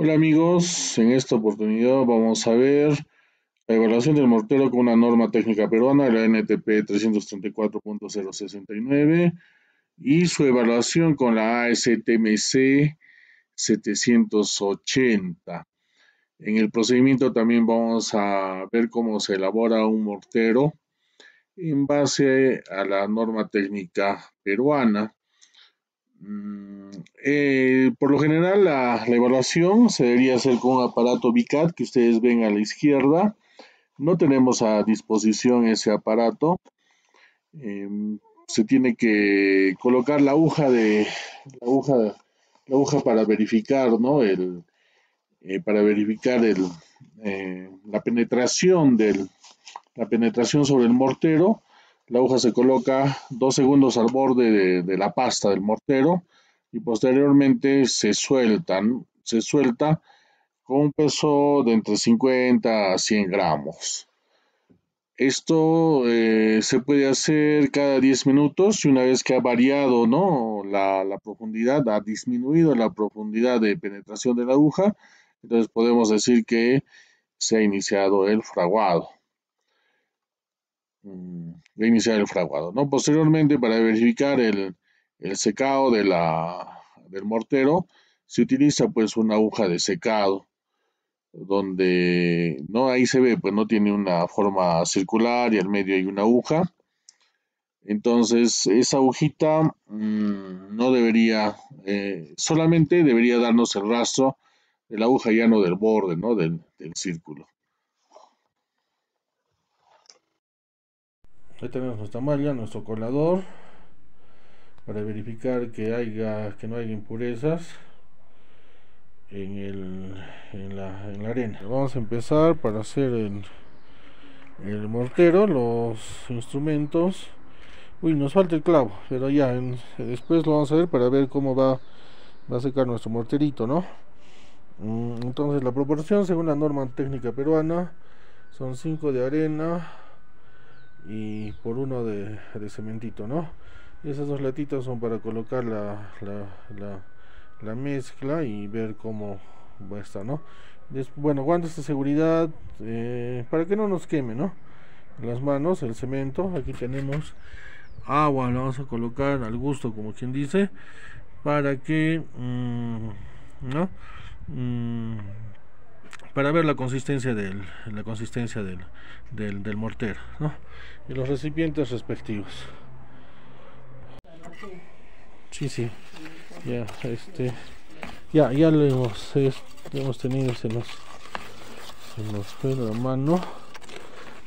Hola amigos, en esta oportunidad vamos a ver la evaluación del mortero con una norma técnica peruana, la NTP 334.069 y su evaluación con la ASTMC 780. En el procedimiento también vamos a ver cómo se elabora un mortero en base a la norma técnica peruana. Mm, eh, por lo general, la, evaluación se debería hacer con un aparato BICAT que ustedes ven a la izquierda. No tenemos a disposición ese aparato. Em, se tiene que colocar la aguja de la aguja, para verificar, ¿no? El, eh, para verificar el, eh, la penetración del la penetración sobre el mortero la aguja se coloca dos segundos al borde de, la pasta del mortero y posteriormente se se suelta con un peso de entre 50 a 100 gramos. Esto eh, se puede hacer cada 10 minutos y una vez que ha variado ¿no? la, la, profundidad, ha disminuido la profundidad de penetración de la aguja, entonces podemos decir que se ha iniciado el fraguado. Mm, de iniciar el fraguado. ¿no? Posteriormente, para verificar el, secado del mortero, se utiliza pues una aguja de secado, donde no ahí se ve, pues no tiene una forma circular y al medio hay una aguja. Entonces, esa agujita mm, no debería, eh, solamente debería darnos el rastro de la aguja ya no del borde, ¿no? del círculo. Ahí tenemos nuestra malla, nuestro colador para verificar que, haya, que no haya impurezas en, el, en, la, arena. Vamos a empezar para hacer el, el mortero, los instrumentos. Uy, nos falta el clavo, pero ya después lo vamos a ver para ver cómo va, va a secar nuestro morterito, ¿no? Mm, entonces la proporción según la norma técnica peruana son 5 de arena y por uno de, cementito, ¿no? esas dos latitas son para colocar la, la, mezcla y ver cómo va a estar, ¿no? bueno, guantes de seguridad eh, para que no nos queme, ¿no? las manos, el cemento, aquí tenemos agua, lo vamos a colocar al gusto, como quien dice, para que, mm, ¿no? Mm, para ver la consistencia del la consistencia del, del, mortero ¿no? y los recipientes respectivos. Sí sí. Ya este ya ya lo hemos, hemos tenido se nos se nos fue la mano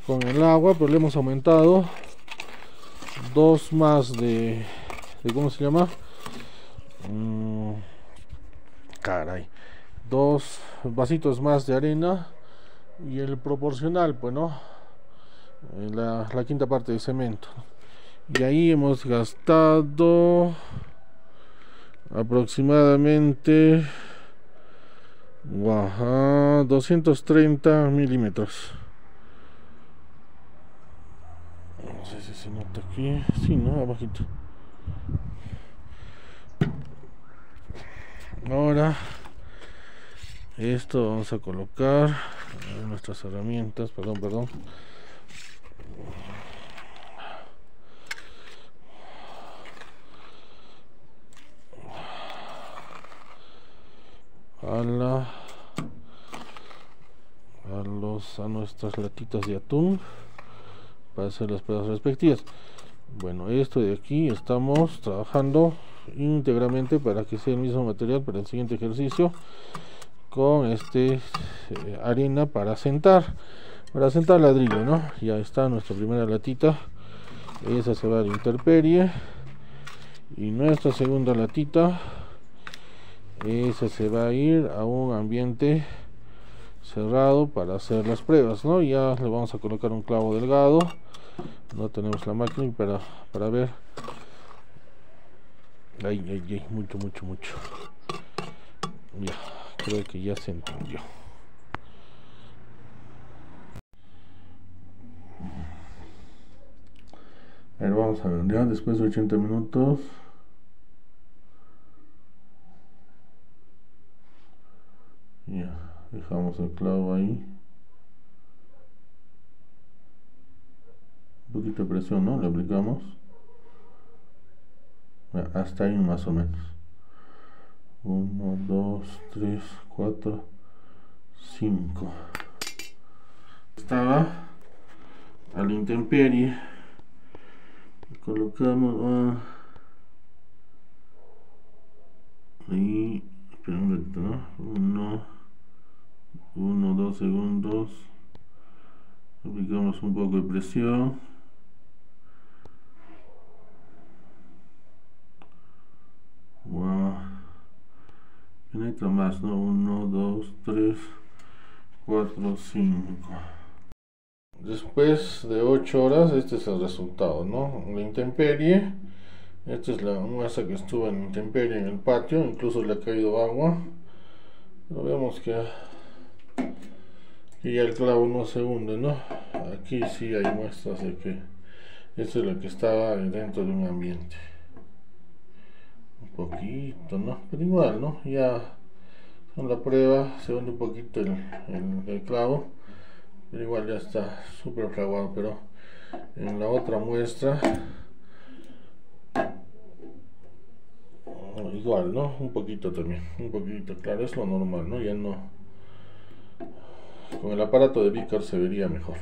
con el agua pero le hemos aumentado dos más de, de cómo se llama mm, caray dos vasitos más de arena y el proporcional pues no la, la quinta parte de cemento. Y ahí hemos gastado aproximadamente wow, 230 milímetros. No sé si se nota aquí. Sí no abajito. Ahora esto vamos a colocar nuestras herramientas perdón perdón. A a los a nuestras latitas de atún para hacer las pruebas respectivas. Bueno esto de aquí estamos trabajando íntegramente para que sea el mismo material para el siguiente ejercicio con este eh, arena para sentar para sentar ladrillo no ya está nuestra primera latita. Esa se va a la interperie y nuestra segunda latita esa se va a ir a un ambiente cerrado para hacer las pruebas no ya le vamos a colocar un clavo delgado. No tenemos la máquina para para ver. Ay ay ay mucho mucho mucho. Ya creo que ya se entendió. A ver vamos a ver ya después de 80 minutos. Ya dejamos el clavo ahí. Un poquito de presión no le aplicamos. Hasta ahí más o menos 1 2 3 4 5 estaba a la intemperie. Colocamos ah, ahí espera un ratito no 1 1 2 segundos. Aplicamos un poco de presión wow penetra más no 1 2 3 4 5 Después de 8 horas, este es el resultado, ¿no? La intemperie. Esta es la masa que estuvo en intemperie en el patio, incluso le ha caído agua. Pero vemos que, ya el clavo no se hunde, ¿no? Aquí sí hay muestras de que esto es lo que estaba dentro de un ambiente. Un poquito, ¿no? Pero igual, ¿no? Ya con la prueba se hunde un poquito el, el clavo pero igual ya está súper fraguado pero en la otra muestra igual no un poquito también un poquito claro es lo normal no ya no con el aparato de Vicar se vería mejor